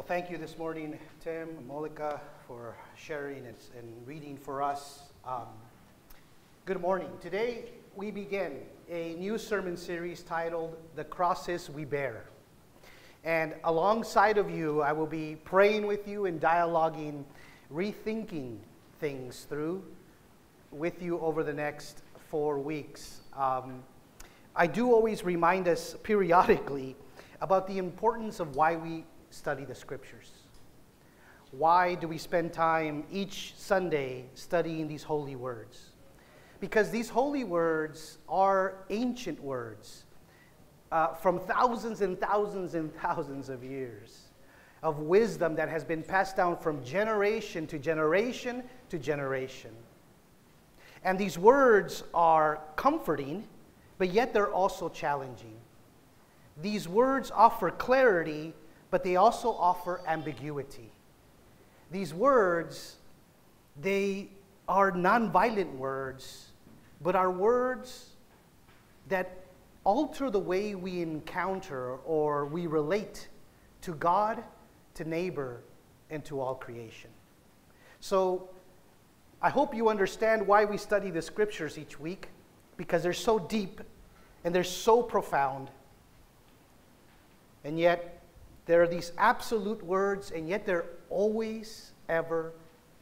Well, thank you this morning, Tim, Molika, for sharing and, and reading for us. Um, good morning. Today we begin a new sermon series titled The Crosses We Bear. And alongside of you, I will be praying with you and dialoguing, rethinking things through with you over the next four weeks. Um, I do always remind us periodically about the importance of why we study the scriptures. Why do we spend time each Sunday studying these holy words? Because these holy words are ancient words uh, from thousands and thousands and thousands of years of wisdom that has been passed down from generation to generation to generation. And these words are comforting, but yet they're also challenging. These words offer clarity, but they also offer ambiguity. These words, they are nonviolent words, but are words that alter the way we encounter or we relate to God, to neighbor, and to all creation. So I hope you understand why we study the scriptures each week, because they're so deep and they're so profound. And yet, there are these absolute words, and yet they're always, ever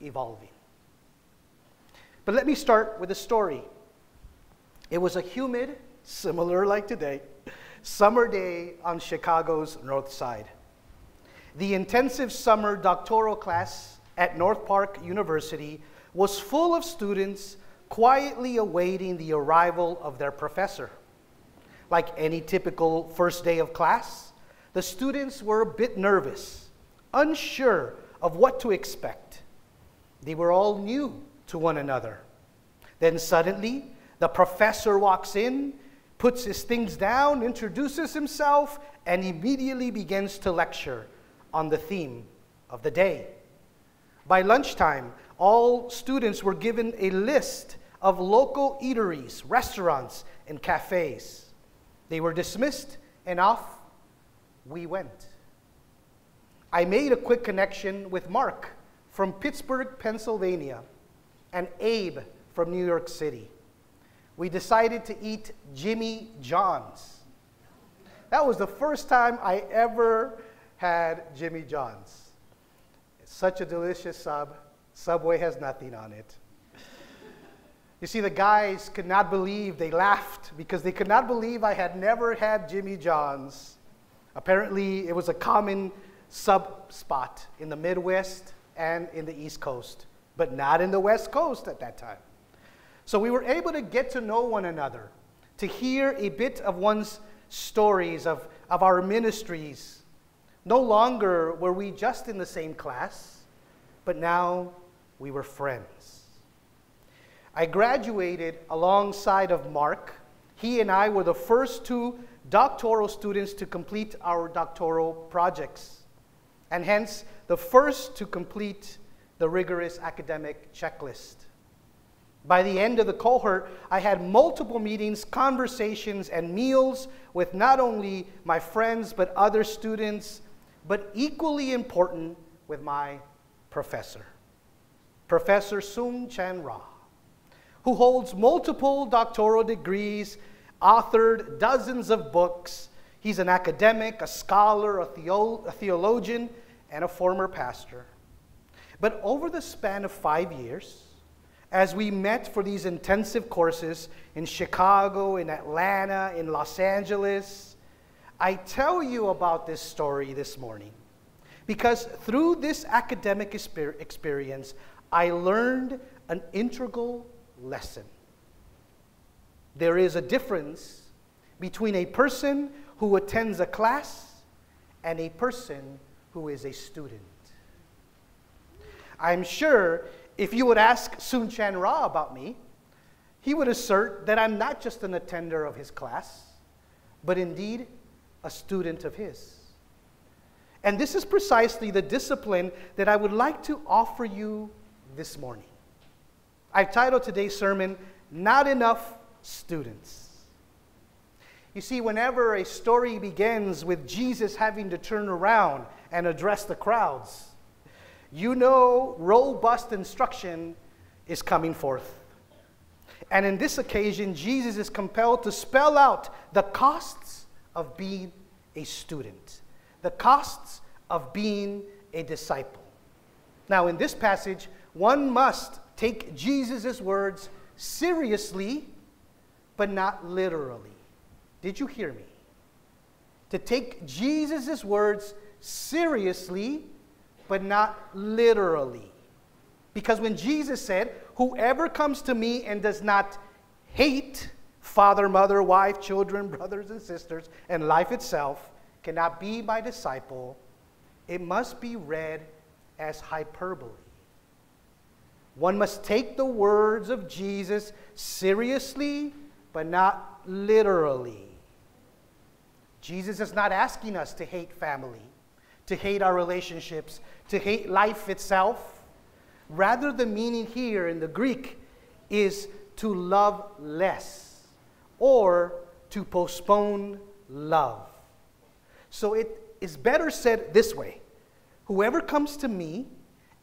evolving. But let me start with a story. It was a humid, similar like today, summer day on Chicago's North Side. The intensive summer doctoral class at North Park University was full of students quietly awaiting the arrival of their professor. Like any typical first day of class, the students were a bit nervous, unsure of what to expect. They were all new to one another. Then suddenly, the professor walks in, puts his things down, introduces himself, and immediately begins to lecture on the theme of the day. By lunchtime, all students were given a list of local eateries, restaurants, and cafes. They were dismissed, and off we went. I made a quick connection with Mark from Pittsburgh, Pennsylvania, and Abe from New York City. We decided to eat Jimmy John's. That was the first time I ever had Jimmy John's. It's such a delicious sub. Subway has nothing on it. You see, the guys could not believe, they laughed because they could not believe I had never had Jimmy John's. Apparently, it was a common sub spot in the Midwest and in the East Coast, but not in the West Coast at that time. So we were able to get to know one another, to hear a bit of one's stories, of, of our ministries. No longer were we just in the same class, but now we were friends. I graduated alongside of Mark. He and I were the first two doctoral students to complete our doctoral projects, and hence the first to complete the rigorous academic checklist. By the end of the cohort, I had multiple meetings, conversations, and meals with not only my friends but other students, but equally important with my professor. Professor Soong Chan Rah, who holds multiple doctoral degrees, authored dozens of books. He's an academic, a scholar, a, theo- a theologian, and a former pastor. But over the span of five years, as we met for these intensive courses in Chicago, in Atlanta, in Los Angeles, I tell you about this story this morning because through this academic experience, I learned an integral lesson. There is a difference between a person who attends a class and a person who is a student. I'm sure if you would ask Soong Chan Rah about me, he would assert that I'm not just an attender of his class, but indeed a student of his. And this is precisely the discipline that I would like to offer you this morning. I've titled today's sermon, Not Enough Students. You see, whenever a story begins with Jesus having to turn around and address the crowds, you know robust instruction is coming forth. And in this occasion, Jesus is compelled to spell out the costs of being a student, the costs of being a disciple. Now, in this passage, one must take Jesus' words seriously, but not literally. Did you hear me? To take Jesus' words seriously, but not literally. Because when Jesus said, Whoever comes to me and does not hate father, mother, wife, children, brothers, and sisters, and life itself, cannot be my disciple, it must be read as hyperbole. One must take the words of Jesus seriously, but not literally. Jesus is not asking us to hate family, to hate our relationships, to hate life itself. Rather, the meaning here in the Greek is to love less or to postpone love. So it is better said this way Whoever comes to me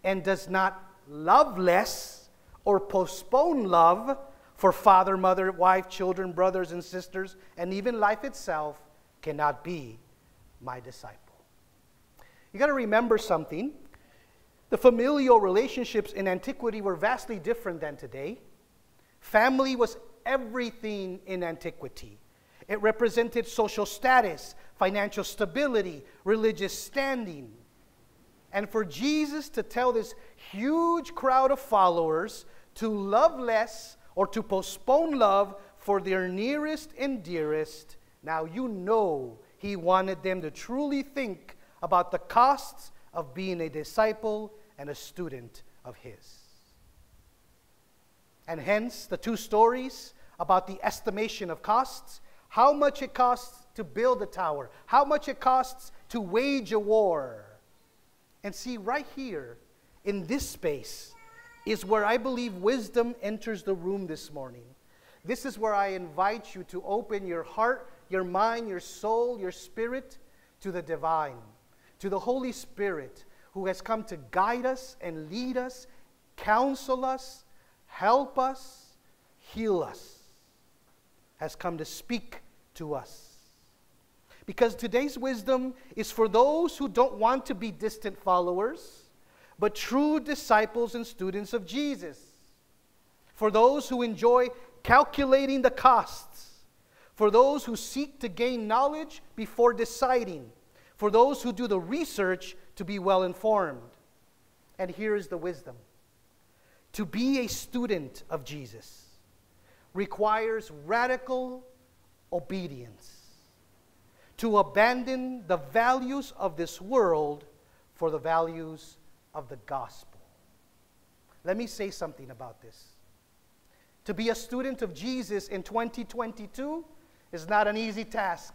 and does not love less or postpone love for father, mother, wife, children, brothers, and sisters, and even life itself cannot be my disciple. You got to remember something. The familial relationships in antiquity were vastly different than today. Family was everything in antiquity. It represented social status, financial stability, religious standing. And for Jesus to tell this huge crowd of followers to love less or to postpone love for their nearest and dearest, now you know he wanted them to truly think about the costs of being a disciple and a student of his. And hence, the two stories about the estimation of costs how much it costs to build a tower, how much it costs to wage a war. And see, right here in this space is where I believe wisdom enters the room this morning. This is where I invite you to open your heart, your mind, your soul, your spirit to the divine, to the Holy Spirit who has come to guide us and lead us, counsel us, help us, heal us, has come to speak to us. Because today's wisdom is for those who don't want to be distant followers, but true disciples and students of Jesus. For those who enjoy calculating the costs. For those who seek to gain knowledge before deciding. For those who do the research to be well informed. And here is the wisdom to be a student of Jesus requires radical obedience, to abandon the values of this world for the values of the gospel. Let me say something about this. To be a student of Jesus in 2022 is not an easy task.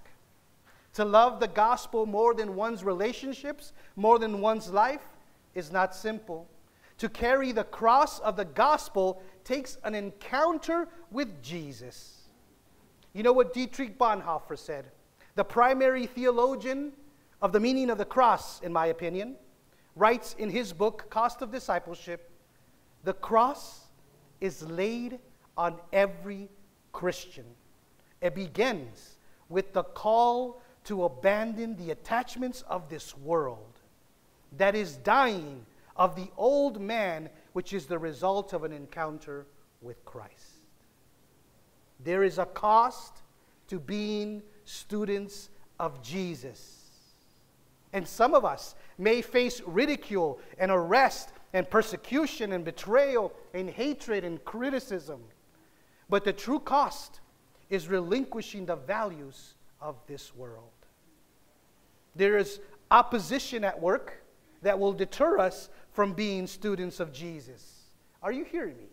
To love the gospel more than one's relationships, more than one's life, is not simple. To carry the cross of the gospel takes an encounter with Jesus. You know what Dietrich Bonhoeffer said? The primary theologian of the meaning of the cross, in my opinion, writes in his book, Cost of Discipleship the cross is laid on every Christian. It begins with the call to abandon the attachments of this world that is dying of the old man, which is the result of an encounter with Christ. There is a cost to being students of Jesus. And some of us may face ridicule and arrest and persecution and betrayal and hatred and criticism. But the true cost is relinquishing the values of this world. There is opposition at work that will deter us from being students of Jesus. Are you hearing me?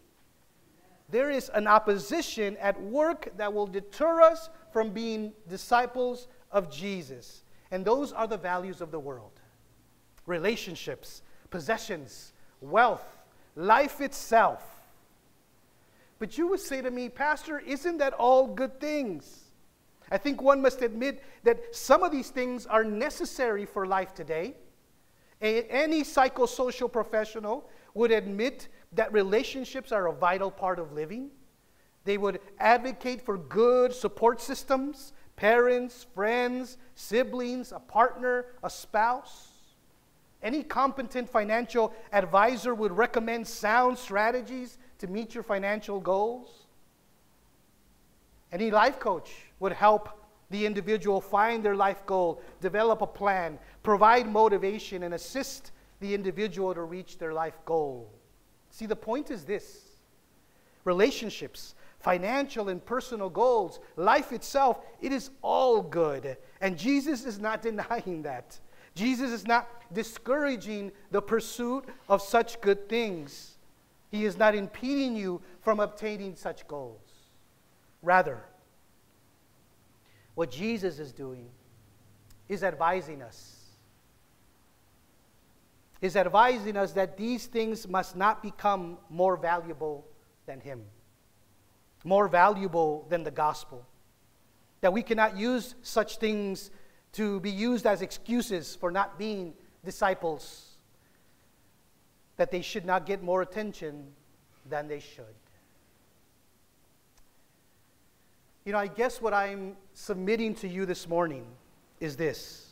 there is an opposition at work that will deter us from being disciples of Jesus. And those are the values of the world relationships, possessions, wealth, life itself. But you would say to me, Pastor, isn't that all good things? I think one must admit that some of these things are necessary for life today. any psychosocial professional would admit that relationships are a vital part of living. They would advocate for good support systems, parents, friends, siblings, a partner, a spouse. Any competent financial advisor would recommend sound strategies to meet your financial goals. Any life coach would help the individual find their life goal, develop a plan, provide motivation, and assist the individual to reach their life goal. See, the point is this relationships, financial and personal goals, life itself, it is all good. And Jesus is not denying that. Jesus is not discouraging the pursuit of such good things. He is not impeding you from obtaining such goals. Rather, what Jesus is doing is advising us. Is advising us that these things must not become more valuable than Him, more valuable than the gospel. That we cannot use such things to be used as excuses for not being disciples, that they should not get more attention than they should. You know, I guess what I'm submitting to you this morning is this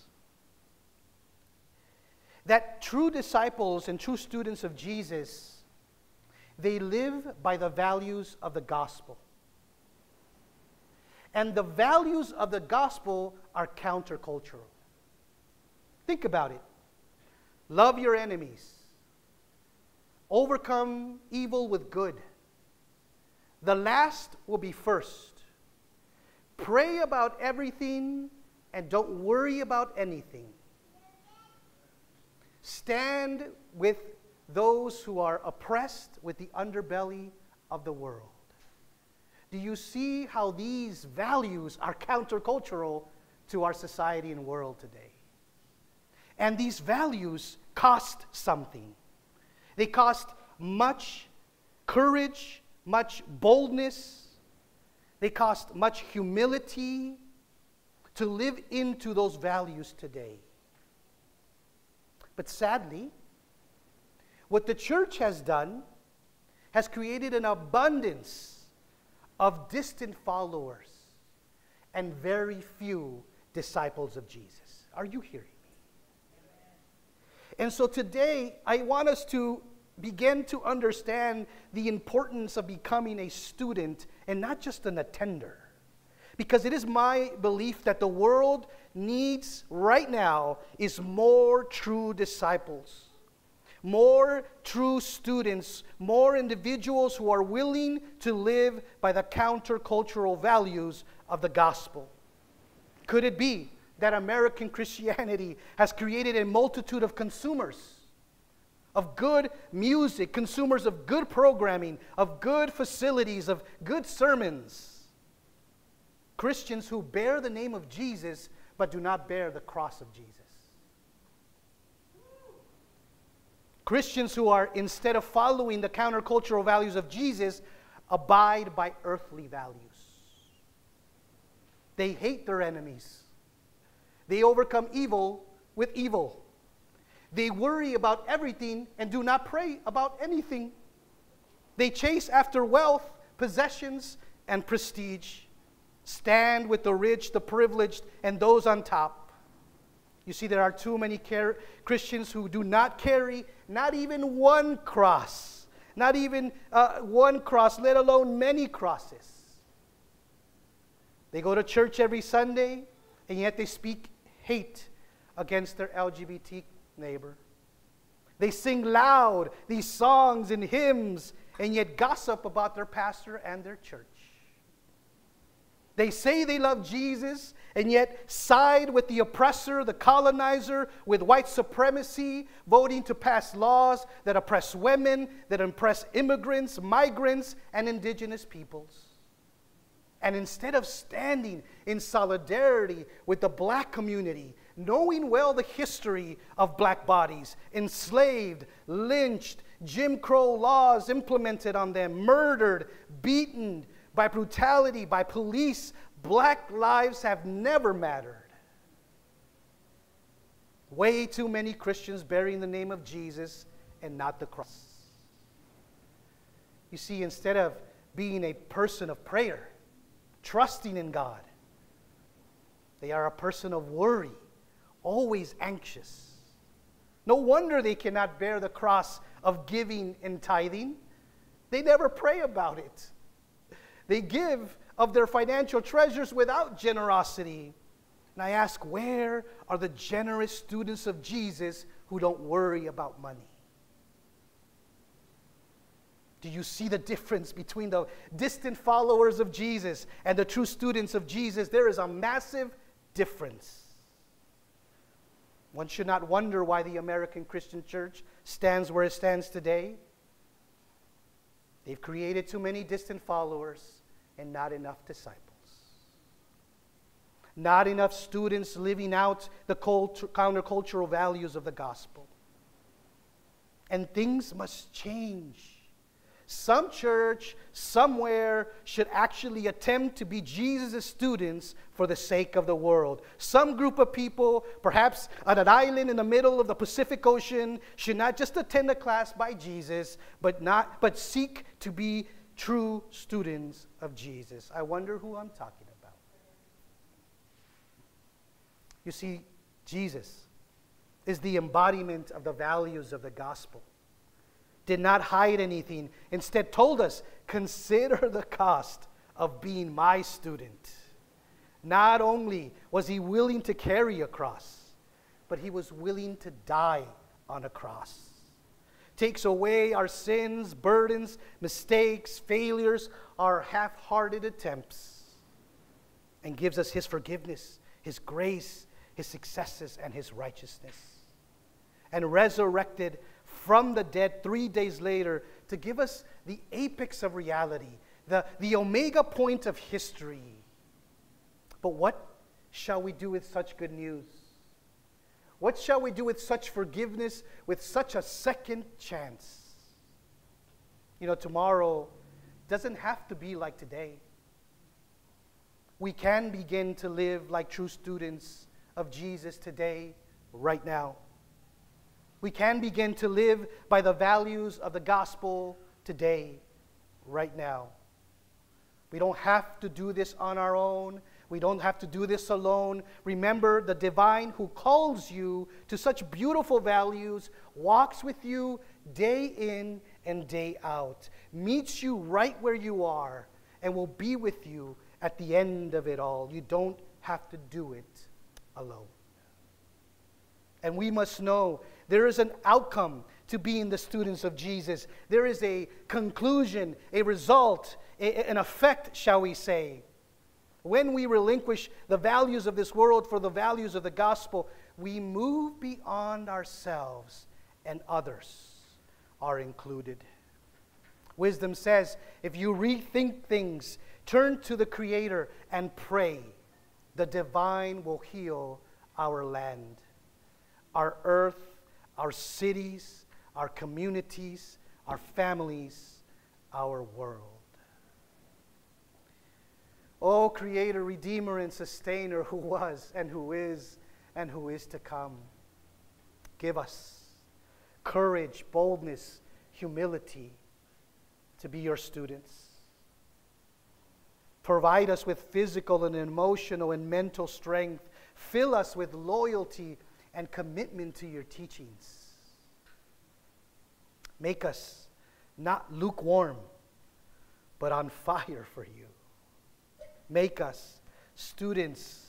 that true disciples and true students of Jesus, they live by the values of the gospel. And the values of the gospel are countercultural. Think about it. Love your enemies. Overcome evil with good. The last will be first. Pray about everything and don't worry about anything. Stand with those who are oppressed with the underbelly of the world. Do you see how these values are countercultural to our society and world today? And these values cost something. They cost much courage, much boldness, they cost much humility to live into those values today. But sadly, what the church has done has created an abundance of distant followers and very few disciples of Jesus. Are you hearing me? And so today, I want us to begin to understand the importance of becoming a student and not just an attender. Because it is my belief that the world needs right now is more true disciples, more true students, more individuals who are willing to live by the countercultural values of the gospel. Could it be that American Christianity has created a multitude of consumers? of good music, consumers of good programming, of good facilities, of good sermons. Christians who bear the name of Jesus but do not bear the cross of Jesus. Christians who are, instead of following the countercultural values of Jesus, abide by earthly values. They hate their enemies. They overcome evil with evil. They worry about everything and do not pray about anything. They chase after wealth, possessions, and prestige. Stand with the rich, the privileged, and those on top. You see, there are too many Christians who do not carry not even one cross, not even uh, one cross, let alone many crosses. They go to church every Sunday, and yet they speak hate against their LGBT neighbor. They sing loud these songs and hymns and yet gossip about their pastor and their church. They say they love Jesus and yet side with the oppressor, the colonizer, with white supremacy, voting to pass laws that oppress women, that oppress immigrants, migrants, and indigenous peoples. And instead of standing in solidarity with the black community knowing well the history of black bodies, enslaved, lynched, Jim Crow laws implemented on them, murdered, beaten by brutality, by police, black lives have never mattered. Way too many Christians bearing the name of Jesus and not the cross. You see, instead of being a person of prayer, trusting in God, they are a person of worry, always anxious. No wonder they cannot bear the cross of giving and tithing. They never pray about it. They give of their financial treasures without generosity. And I ask, where are the generous students of Jesus who don't worry about money? Do you see the difference between the distant followers of Jesus and the true students of Jesus? There is a massive difference. One should not wonder why the American Christian church stands where it stands today. They've created too many distant followers and not enough disciples. Not enough students living out the countercultural values of the gospel. And things must change. Some church, somewhere, should actually attempt to be Jesus' students for the sake of the world. Some group of people, perhaps on an island in the middle of the Pacific Ocean, should not just attend a class by Jesus, but, not, but seek to be true students of Jesus. I wonder who I'm talking about. You see, Jesus is the embodiment of the values of the gospel did not hide anything, instead, told us, Consider the cost of being my student. Not only was he willing to carry a cross, but he was willing to die on a cross. Takes away our sins, burdens, mistakes, failures, our half hearted attempts, and gives us his forgiveness, his grace, his successes, and his righteousness. And resurrected from the dead three days later to give us the apex of reality, the, the omega point of history. But what shall we do with such good news? What shall we do with such forgiveness, with such a second chance? You know, tomorrow doesn't have to be like today. We can begin to live like true students of Jesus today, right now. We can begin to live by the values of the gospel today, right now. We don't have to do this on our own. We don't have to do this alone. Remember, the divine who calls you to such beautiful values walks with you day in and day out, meets you right where you are, and will be with you at the end of it all. You don't have to do it alone. And we must know there is an outcome to being the students of Jesus. There is a conclusion, a result, a, an effect, shall we say. When we relinquish the values of this world for the values of the gospel, we move beyond ourselves and others are included. Wisdom says if you rethink things, turn to the Creator and pray, the divine will heal our land, our earth, our cities, our communities, our families, our world. O Creator, Redeemer, and Sustainer who was and who is and who is to come, give us courage, boldness, humility to be your students. Provide us with physical and emotional and mental strength. Fill us with loyalty and commitment to your teachings. Make us not lukewarm, but on fire for you. Make us students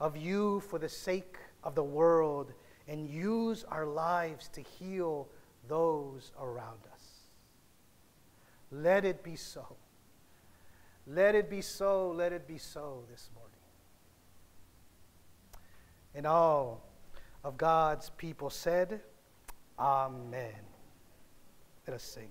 of you for the sake of the world and use our lives to heal those around us. Let it be so. Let it be so. Let it be so this morning and all of God's people said, Amen. Let us sing.